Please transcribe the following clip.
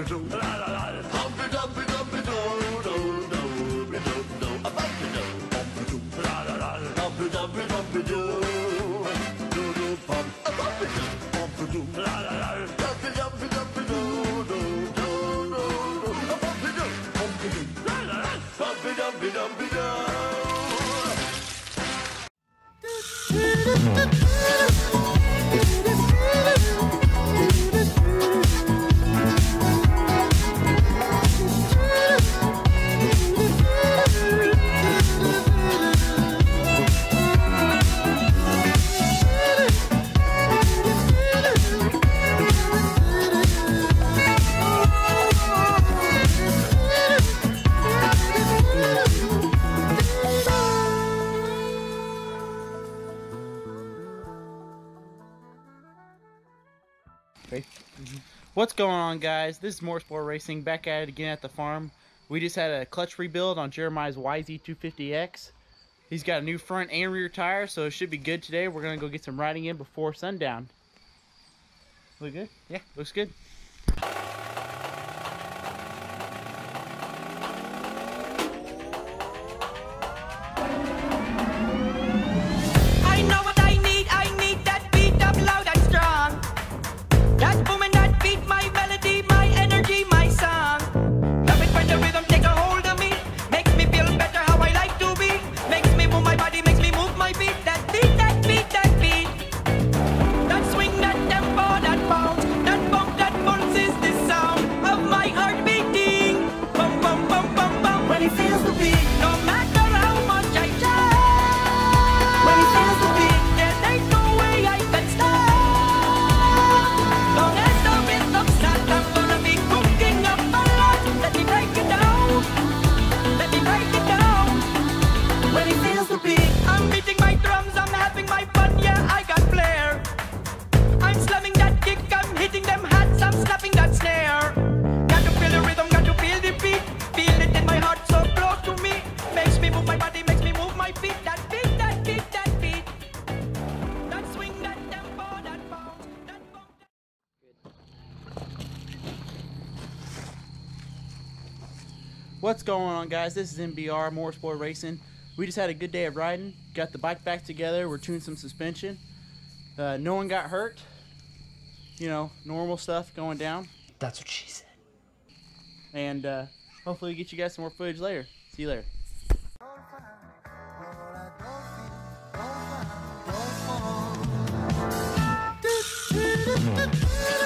Humperdoo. Humperdoo. Dumpy Dumpy Dumpy Dumpy Mm -hmm. What's going on, guys? This is Morris Boy Racing back at it again at the farm. We just had a clutch rebuild on Jeremiah's YZ250X. He's got a new front and rear tire, so it should be good today. We're going to go get some riding in before sundown. Look good? Yeah. Looks good. What's going on, guys? This is MBR Motorsport Racing. We just had a good day of riding. Got the bike back together. We're tuning some suspension. Uh, no one got hurt. You know, normal stuff going down. That's what she said. And uh, hopefully, we get you guys some more footage later. See you later.